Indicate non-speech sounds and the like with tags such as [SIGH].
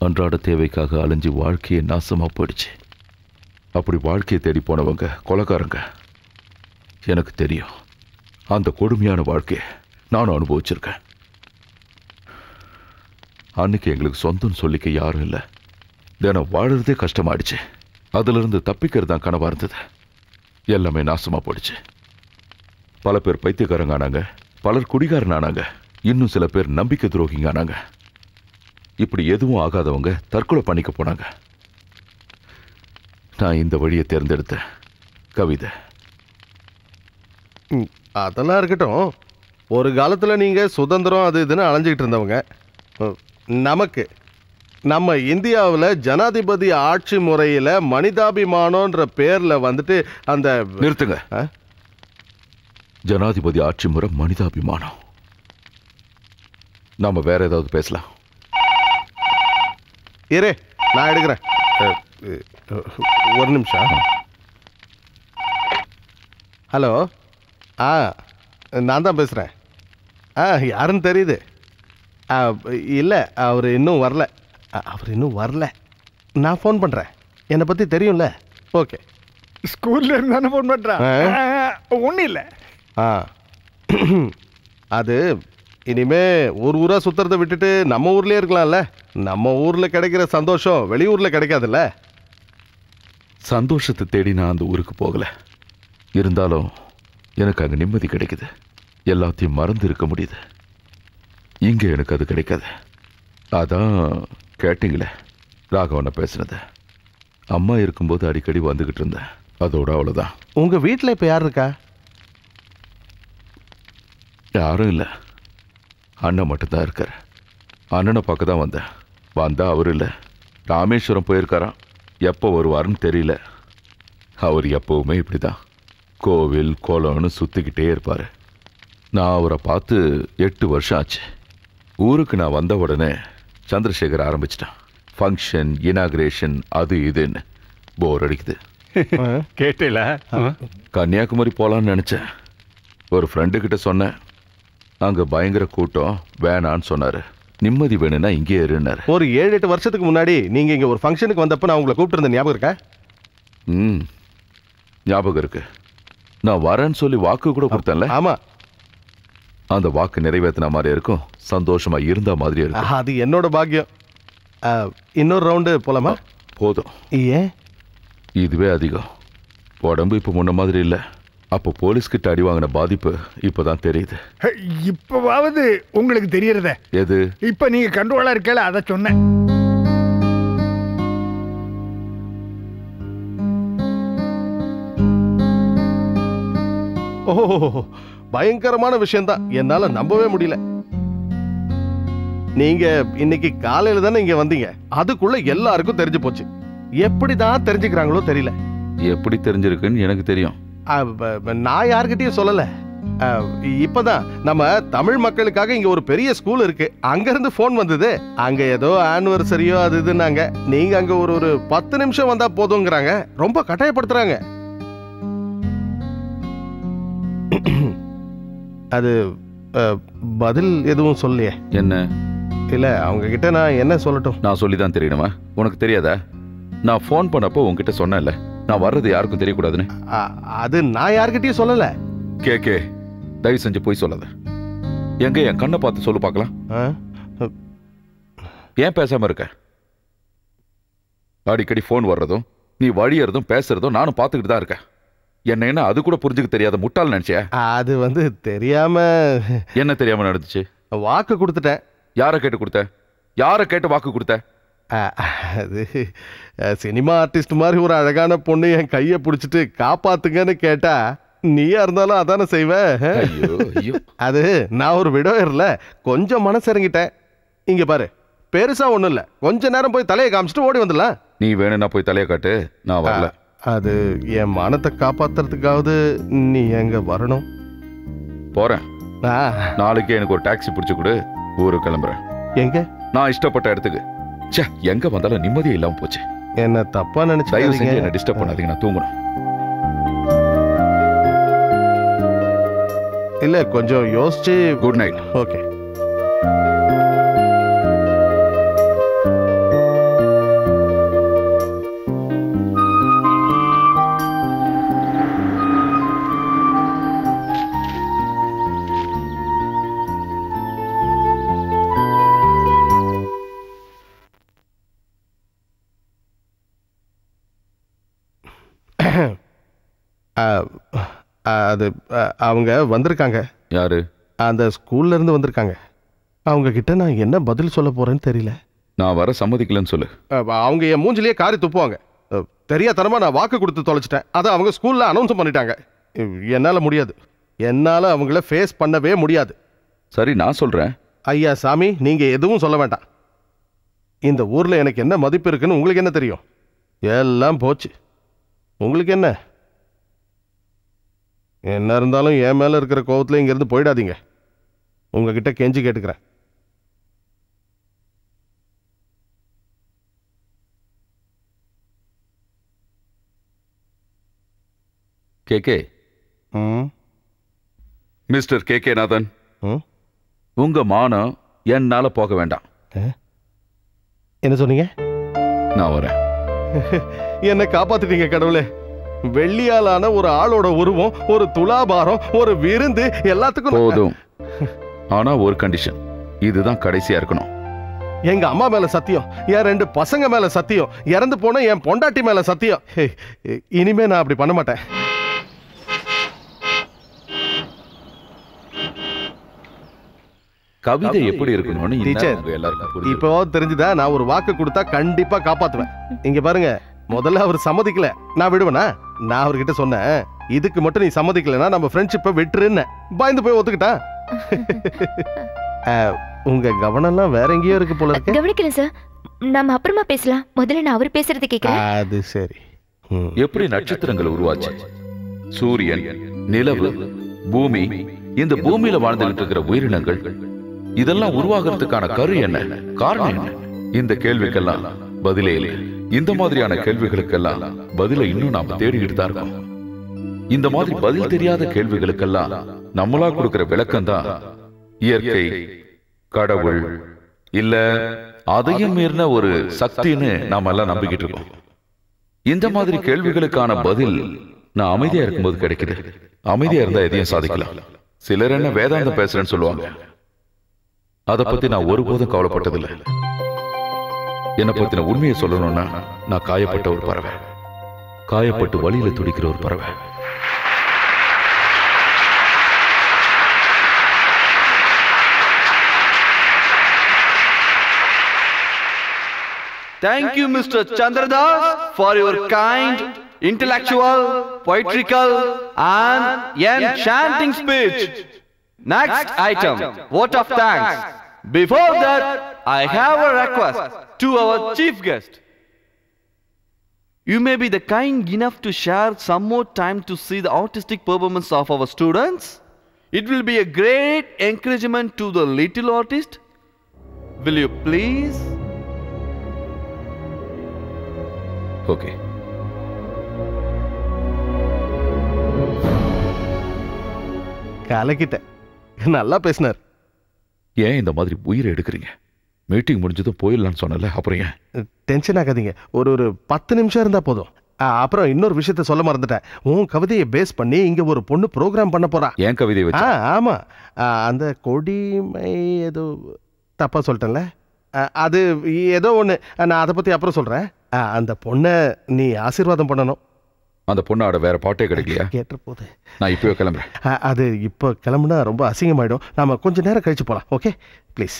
அன்றாட தேவைக்காக அலைஞ்சு வாழ்க்கையை நாசமா போயிடுச்சு. அப்படி வாழ்க்கையை தேடி போனவங்க கொலக்காரங்க எனக்கு தெரியும். அந்த கொடுமையான வாழ்க்கையை நானும் அனுபவிச்சிருக்கேன். அன்னைக்கு எங்களுக்கு சொந்தம் சொல்லிக்க யாரும் இல்லை. தினம் வாழறதே கஷ்டமாயிடுச்சு. அதிலிருந்து தப்பிக்கிறது தான் கனவாக இருந்தது. எல்லாமே நாசமா போயிடுச்சு. பல பேர் பைத்தியக்காரங்க ஆனாங்க. பலர் குடிகாரன் ஆனாங்க. இன்னும் சில பேர் நம்பிக்கை துரோகிங்க ஆனாங்க. இப்படி எதுவும் ஆகாதவங்க தற்கொலை பண்ணிக்க போனாங்க. நான் இந்த வழியை தேர்ந்தெடுத்தேன் கவிதை. அதெல்லாம் இருக்கட்டும். ஒரு காலத்தில் நீங்கள் சுதந்திரம் அது இதுன்னு அலைஞ்சிக்கிட்டு இருந்தவங்க. நமக்கு நம்ம இந்தியாவில் ஜனாதிபதி ஆட்சி முறையில் மனிதாபிமானம்ன்ற பேரில் வந்துட்டு அந்த நிறுத்துங்க? ஜனாதிபதி ஆட்சி முறை மனிதாபிமானம். நாம வேற ஏதாவது பேசலாம். இரு நான் எடுக்கிறேன். ஒரு நிமிஷம். ஹலோ ஆ நான் தான் பேசுகிறேன் ஆ யாருன்னு தெரியுது? இல்லை அவர் இன்னும் வரல. அவர் இன்னும் வரல. நான் ஃபோன் பண்ணுறேன் என்னை பற்றி தெரியும்ல? ஓகே. ஸ்கூல்ல இருந்தானே ஃபோன் பண்றான் ஆ. ஒன்றும் இல்லை. ஆ. அது இனிமே ஊர் ஊராக சுற்றுறதை விட்டுட்டு நம்ம ஊர்லேயே இருக்கலாம்ல. நம்ம ஊரில் கிடைக்கிற சந்தோஷம் வெளியூரில் கிடைக்காதுல்ல. சந்தோஷத்தை தேடி நான் அந்த ஊருக்கு போகல. இருந்தாலும் எனக்கு அங்க நிம்மதி கிடைக்குது. எல்லாத்தையும் மறந்து இருக்க முடியுது. இங்க எனக்கு அது கிடைக்காது. அதான் கேட்டீங்களே ராகவனை பேசுனது. அம்மா இருக்கும்போது அடிக்கடி வந்துகிட்டு இருந்தேன். அதோட அவ்வளவுதான். உங்கள் வீட்டில் இப்போ யார் இருக்கா? யாரும் இல்லை. அண்ணன் மட்டும்தான் இருக்கார். அண்ணனை பார்க்க தான் வந்தேன். வந்தா அவர் இல்லை. ராமேஸ்வரம் போயிருக்காராம். எப்போ வருவாருன்னு தெரியல. அவர் எப்பவுமே இப்படிதான். கோவில் குளம்னு சுற்றிக்கிட்டே இருப்பார். நான் அவரை பார்த்து எட்டு வருஷம் ஆச்சு. ஊருக்கு நான் வந்த உடனே சந்திரசேகர் ஆரம்பிச்சிட்டான். ஃபங்க்ஷன் இனாகிரேஷன் அது இதுன்னு. போர் அடிக்குது. [LAUGHS] கேட்டேல. கன்னியாகுமரி போகலான்னு நினச்சேன். ஒரு ஃப்ரெண்டு கிட்ட சொன்னேன். அங்கே பயங்கர கூட்டம். வேணான்னு சொன்னார். நிம்மதி வேணும்னா இங்கேயே இருன்னாரு. ஒரு ஏழு எட்டு வருஷத்துக்கு முன்னாடி நீங்கள் இங்கே ஒரு ஃபங்க்ஷனுக்கு வந்தப்போ நான் உங்களை கூப்பிட்டு ஞாபகம் இருக்கா? ம். ஞாபகம் இருக்கு. நான் வரேன்னு சொல்லி வாக்கு கூட கொடுத்தேன்ல. ஆமாம் அந்த வாக்கு நிறைவேற்றின மாதிரி இருக்கும். சந்தோஷமா இருந்த மாதிரி இருக்கும். அது என்னோட பாக்கியம். இன்னொரு ரவுண்டு போலாமா? போதும். ஏன்? இதுவே அதிகம். உடம்பு இப்போ முன்ன மாதிரி இல்லை. அப்போ போலீஸ் கிட்ட அடி வாங்கின பாதிப்பு இப்போதான் தெரியுது. இப்பவாவது உங்களுக்கு தெரியறத எது? இப்ப நீங்க கண்ட்ரோலா இருக்கல அதை சொன்னேன். ஓ பயங்கரமான விஷயம்தான். என்னால நம்பவே முடியல. நீங்க இன்னைக்கு காலையில தானே இங்க வந்தீங்க. அதுக்குள்ள எல்லாருக்கும் தெரிஞ்சு போச்சு. எப்படி தான் தெரிஞ்சுக்கிறாங்களோ தெரியல. எப்படி தெரிஞ்சிருக்குன்னு எனக்கு தெரியும். நான் யார்கிட்டயும் சொல்லல. இப்பதான் நம்ம தமிழ் மக்களுக்காக இங்க ஒரு பெரிய ஸ்கூல் இருக்கு. அங்க இருந்து போன் வந்தது. அங்க ஏதோ ஆனிவர்சரியோ அது இதுன்னாங்க. நீங்க அங்க ஒரு ஒரு பத்து நிமிஷம் வந்தா போதுங்கிறாங்க. ரொம்ப கட்டாயப்படுத்துறாங்க. அது பதில் எதுவும் சொல்லலையே? என்ன? இல்ல அவங்க கிட்ட நான் என்ன சொல்லட்டும்? நான் சொல்லி தான் தெரியணுமா? உனக்கு தெரியாதா? நான் ஃபோன் பண்ணப்போ உன்கிட்ட சொன்னேன்ல. நான் வர்றது யாருக்கும் தெரியக்கூடாதுன்னு. அது நான் யார்கிட்டயும் சொல்லல. கே கே தயவு செஞ்சு போய் சொல்லாத. எங்க என் கண்ணை பார்த்து சொல்லு பார்க்கலாம்? ஏன் பேசாம இருக்க? அடிக்கடி ஃபோன் வர்றதும் நீ வழியறதும் பேசுறதும் நானும் பார்த்துக்கிட்டு தான் இருக்கேன். என்ன என்ன அது கூட புரிஞ்சுக்க தெரியாத முட்டாள் நினைச்சியா? அது வந்து தெரியாம என்ன தெரியாம நடந்துச்சு? வாக்கு கொடுத்துட்டேன். யாரை கேட்டு கொடுத்த? யாரை கேட்டு வாக்கு கொடுத்த? அது சினிமா ஆர்டிஸ்ட் மாதிரி ஒரு அழகான பொண்ணு என் கையை பிடிச்சிட்டு காப்பாத்துங்கன்னு கேட்டா நீயா இருந்தாலும் அதானே செய்வ? ஐயோ ஐயோ. அது நான் ஒரு விடோயர்ல கொஞ்சம் மனசு இறங்கிட்டேன் இங்க பாரு பெருசா ஒண்ணும் இல்ல. கொஞ்ச நேரம் போய் தலையை காமிச்சிட்டு ஓடி வந்துடலாம். நீ வேணும்னா போய் தலைய காட்டு நான் வரல. அது என் மானத்தை காப்பாத்துறதுக்காவது நீ எங்க வரணும்? போறேன். நாளைக்கே எனக்கு ஒரு டாக்ஸி பிடிச்சு கொடு ஊருக்கு கிளம்புறேன். எங்க? நான் இஷ்டப்பட்ட இடத்துக்கு. ச்சே எங்க வந்தாலும் நிம்மதியே இல்லாம போச்சு. என்ன தப்பா தயவு செஞ்சு நினைச்சு என்ன டிஸ்டர்ப் பண்ணாதீங்க நான் தூங்கணும். இல்ல கொஞ்சம் யோசிச்சு குட் நைட் ஓகே அது அவங்க வந்திருக்காங்க. யாரு? அந்த ஸ்கூல்ல இருந்து வந்திருக்காங்க. அவங்க கிட்ட நான் என்ன பதில் சொல்ல போறேன்னு தெரியல. நான் வர சம்மதிக்கலன்னு சொல்லு. அவங்க என் மூஞ்சிலேயே காரி துப்புவாங்க. அ, தெரியாத்தனமா நான் வாக்கு கொடுத்து தொலைச்சிட்டேன். அதை அவங்க ஸ்கூல்ல அனௌன்ஸ் பண்ணிட்டாங்க. என்னால முடியாது. என்னால அவங்கள ஃபேஸ் பண்ணவே முடியாது. சரி நான் சொல்றேன். ஐயா சாமி நீங்க எதுவும் சொல்ல வேண்டாம். இந்த ஊர்ல எனக்கு என்ன மதிப்பு இருக்குன்னு உங்களுக்கு என்ன தெரியும்? எல்லாம் போச்சு. உங்களுக்கு என்ன? என்ன இருந்தாலும் என் மேல இருக்கிற கோவத்துல இங்க இருந்து போயிடாதீங்க. உங்ககிட்ட கெஞ்சி கேட்டுக்கிறேன். K K. Mister K K Nathan. உங்க மானம் என்னால போக வேண்டாம். என்ன சொன்னீங்க? நான் வரேன். [LAUGHS] என்னை காப்பாத்திட்டீங்க கடவுளே. வெள்ளியாலான ஒரு ஆளோட உருவம் ஒரு துலாபாரம் ஒரு விருந்து எல்லாத்துக்கும் போதும். ஆனா ஒரு கண்டிஷன் இதுதான் கடைசியா இருக்கணும். எங்க அம்மா மேல சத்தியம் என் ரெண்டு பசங்க மேல சத்தியம் இறந்து போன என் பொண்டாட்டி மேல சத்தியம். இனிமே நான் அப்படி பண்ண மாட்டேன். கவிதை எப்படி இருக்கணும்னு புரியுது. இப்போ தெரிஞ்சுதா நான் ஒரு வாக்கு கொடுத்தா கண்டிப்பா காப்பாத்துவேன். இங்க பாருங்க முதல்ல அவர் சம்மதிக்கல நான் விடுவேனா? நான் அவர்கிட்ட சொன்னேன் இதுக்கு மட்டும் நீ சம்மதிக்கலனா நம்ம ஃப்ரெண்ட்ஷிப்பை விட்டுருன்னு. பயந்து போய் ஒத்துக்கிட்டா? [LAUGHS] அஹ், உங்க கவனம்லாம் வேற எங்கேயோ இருக்கு போல இருக்கு. கவனிக்கல சார். நாம அப்புறமா பேசலாம். முதல்ல நான் அவர் பேசுறது கேட்கிறேன் அது சரி. ம். எப்படி நட்சத்திரங்கள் உருவாச்சு? சூரியன் நிலவு பூமி இந்த பூமியில வாழ்ந்துகிட்டு இருக்கிற உயிரினங்கள் இதெல்லாம் உருவாகிறதுக்கான கரு என்ன? காரணம் என்ன? இந்த கேள்விக்கெல்லாம் பதிலே இல்லை இந்த மாதிரியான கேள்விகளுக்கெல்லாம் பதிலை இன்னும் நாம தேடிக்கிட்டு தான் இருக்கோம். இந்த மாதிரி பதில் தெரியாத கேள்விகளுக்கெல்லாம் நம்மளா கொடுக்கிற விளக்கம் தான் இயற்கை கடவுள் இல்ல அதையும் மீறின ஒரு சக்தின்னு நாம எல்லாம் நம்பிக்கிட்டு இருக்கோம். இந்த மாதிரி கேள்விகளுக்கான பதில் நான் அமைதியா இருக்கும்போது கிடைக்குது. அமைதியா இருந்தா எதையும் சாதிக்கலாம். சிலர் என்ன வேதாந்தம் பேசுறேன்னு சொல்லுவாங்க. அத பத்தி நான் ஒருபோதும் கவலைப்பட்டதில்லை. என்னை பத்தின உண்மையை சொல்லணும்னா நான் காயப்பட்ட ஒரு பறவை காயப்பட்டு வழியில துடிக்கிற ஒரு பறவை Thank you, Mr. Chandradas, for your kind, intellectual, poetical, and enchanting speech. Next item, vote of thanks. Before that, I have a request to our chief guest. You may be the kind enough to share some more time to see the artistic performance of our students. It will be a great encouragement to the little artist. Will you please? Okay கலக்கிட்டேன் நல்லா பேசினார் ஏன் இந்த மாதிரி உயிரை எடுக்கிறீங்க meeting முடிஞ்சதும் போயிடலாம்னு சொன்னல அப்புறம் ஏன்? டென்ஷன் ஆகாதீங்க. ஒரு ஒரு பத்து நிமிஷம் இருந்தா போதும். அப்புறம் இன்னொரு விஷயத்த சொல்ல மறந்துட்டேன். உன் கவிதையை பேஸ் பண்ணி இங்க ஒரு பொண்ணு ப்ரோக்ராம் பண்ண போறா. ஏன் கவிதை ஆ வச்சு ஆமா. ஆ, அந்த கொடிமை ஏதோ தப்பா சொல்லிட்டேன்ல. அது ஏதோ ஒன்று நான் அதை பத்தி அப்புறம் சொல்றேன். ஆ, அந்த பொண்ணை நீ ஆசீர்வாதம் பண்ணணும். அந்த பொண்ணோட வேற பாட்டே கிடைக்கலையா? கேட்ட போது நான் இப்பவே கிளம்புறேன். அது இப்போ கிளம்புனா ரொம்ப அசிங்கமாயிடும். நாம கொஞ்ச நேரம் கழிச்சு போலாம். Okay please